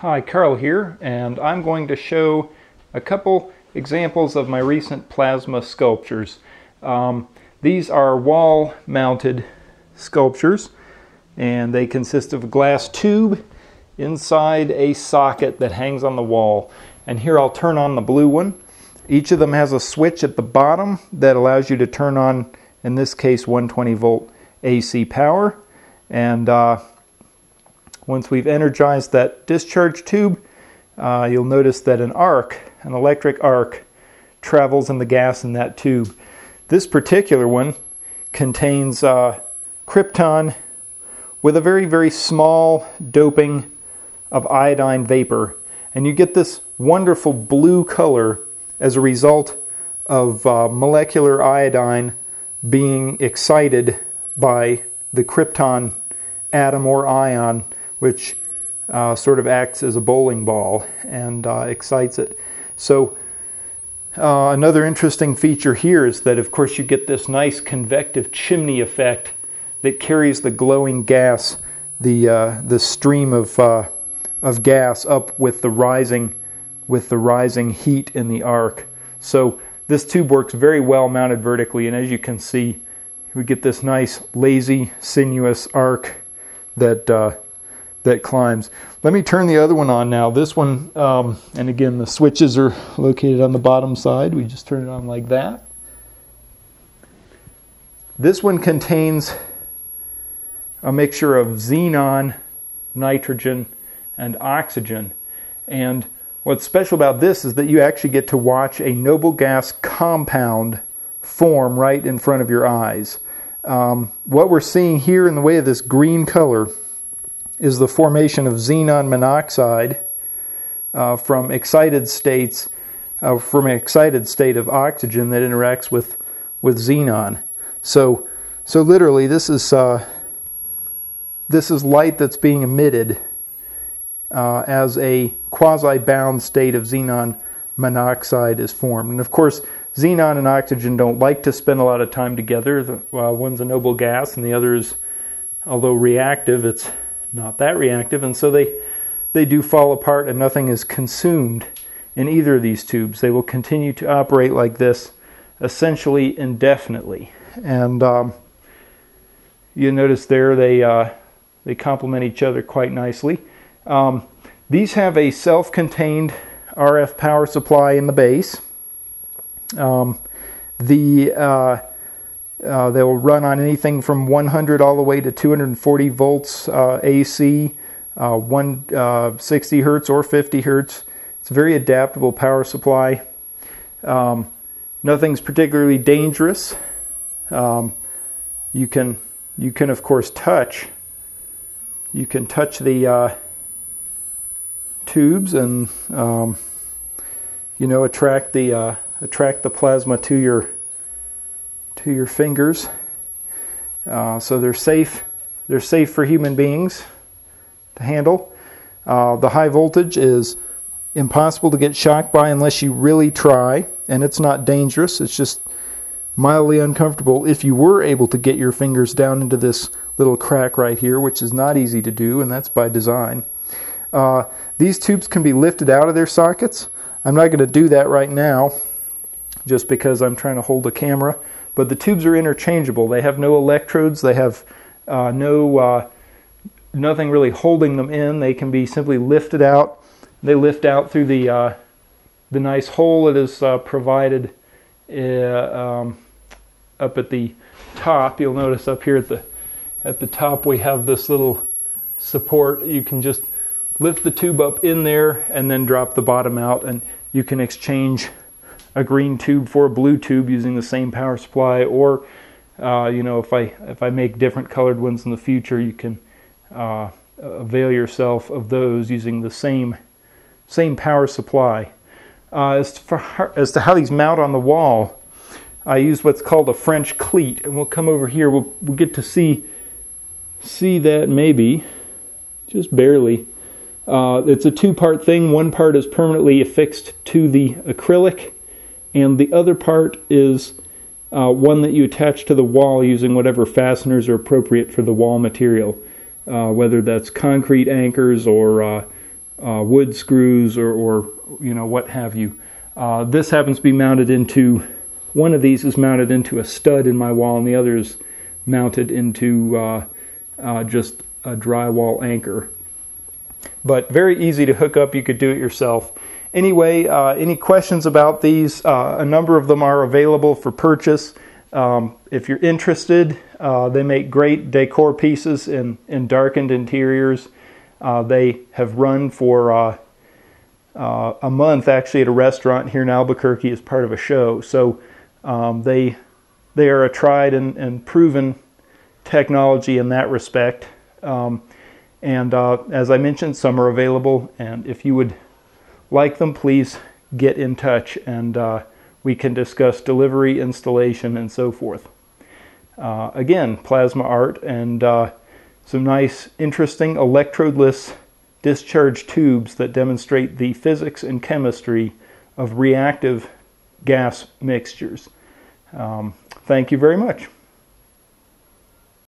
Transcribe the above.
Hi, Carl here, and I'm going to show a couple examples of my recent plasma sculptures. Um, these are wall-mounted sculptures, and they consist of a glass tube inside a socket that hangs on the wall. And here I'll turn on the blue one. Each of them has a switch at the bottom that allows you to turn on, in this case, 120 volt AC power. And uh, once we've energized that discharge tube, uh, you'll notice that an arc, an electric arc, travels in the gas in that tube. This particular one contains uh, krypton with a very, very small doping of iodine vapor. And you get this wonderful blue color as a result of uh, molecular iodine being excited by the krypton atom or ion which uh, sort of acts as a bowling ball and uh, excites it. So uh, another interesting feature here is that of course you get this nice convective chimney effect that carries the glowing gas, the, uh, the stream of, uh, of gas up with the rising with the rising heat in the arc. So this tube works very well mounted vertically and as you can see we get this nice lazy sinuous arc that uh, that climbs. Let me turn the other one on now. This one, um, and again, the switches are located on the bottom side. We just turn it on like that. This one contains a mixture of xenon, nitrogen, and oxygen. And what's special about this is that you actually get to watch a noble gas compound form right in front of your eyes. Um, what we're seeing here in the way of this green color is the formation of xenon monoxide uh, from excited states, uh, from an excited state of oxygen that interacts with, with xenon. So, so literally, this is uh, this is light that's being emitted uh, as a quasi-bound state of xenon monoxide is formed. And of course, xenon and oxygen don't like to spend a lot of time together. The, uh, one's a noble gas, and the other is, although reactive, it's not that reactive, and so they, they do fall apart and nothing is consumed in either of these tubes. They will continue to operate like this essentially indefinitely. And um, you notice there they, uh, they complement each other quite nicely. Um, these have a self-contained RF power supply in the base. Um, the uh, uh, they'll run on anything from 100 all the way to 240 volts uh, AC, uh, 160 uh, hertz or 50 hertz. It's a very adaptable power supply. Um, nothing's particularly dangerous. Um, you can you can of course touch. You can touch the uh, tubes and um, you know attract the uh, attract the plasma to your to your fingers. Uh, so they're safe. They're safe for human beings to handle. Uh, the high voltage is impossible to get shocked by unless you really try, and it's not dangerous. It's just mildly uncomfortable if you were able to get your fingers down into this little crack right here, which is not easy to do, and that's by design. Uh, these tubes can be lifted out of their sockets. I'm not going to do that right now just because I'm trying to hold a camera. But the tubes are interchangeable. They have no electrodes. They have uh, no uh, nothing really holding them in. They can be simply lifted out. They lift out through the uh, the nice hole that is uh, provided uh, um, up at the top. You'll notice up here at the at the top we have this little support. You can just lift the tube up in there and then drop the bottom out, and you can exchange a green tube for a blue tube using the same power supply or uh, you know if I if I make different colored ones in the future you can uh, avail yourself of those using the same same power supply. Uh, as, for, as to how these mount on the wall I use what's called a French cleat and we'll come over here. We'll, we'll get to see see that maybe just barely. Uh, it's a two-part thing. One part is permanently affixed to the acrylic and the other part is uh, one that you attach to the wall using whatever fasteners are appropriate for the wall material, uh, whether that's concrete anchors or uh, uh, wood screws or, or you know what have you. Uh, this happens to be mounted into one of these is mounted into a stud in my wall, and the other is mounted into uh, just a drywall anchor. But very easy to hook up. You could do it yourself. Anyway, uh, any questions about these? Uh, a number of them are available for purchase. Um, if you're interested, uh, they make great decor pieces in, in darkened interiors. Uh, they have run for uh, uh, a month actually at a restaurant here in Albuquerque as part of a show. So um, they they are a tried and, and proven technology in that respect. Um, and as I mentioned, some are available. And if you would like them, please get in touch and uh, we can discuss delivery, installation, and so forth. Uh, again, plasma art and uh, some nice, interesting electrodeless discharge tubes that demonstrate the physics and chemistry of reactive gas mixtures. Um, thank you very much.